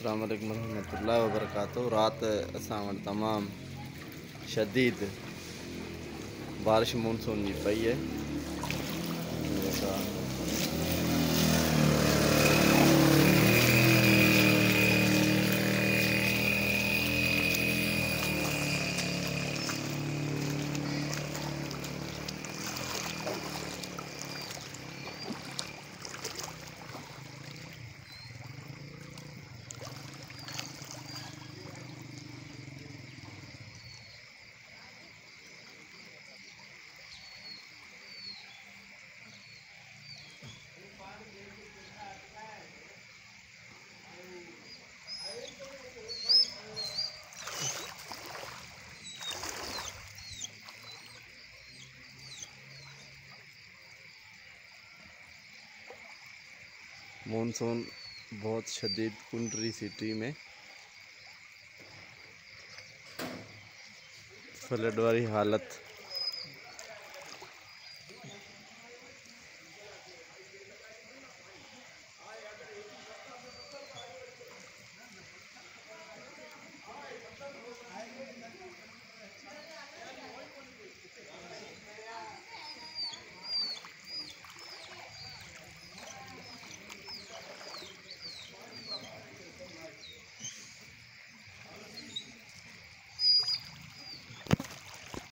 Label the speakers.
Speaker 1: اسلام واليڪم رهمتلاهه و برڪاتهو رات اسان وٽ تمام شديد بارش مانسون جي پئي آهي मानसून बहुत शदीद कुंडरी सिटी में। फ्लड वाली हालत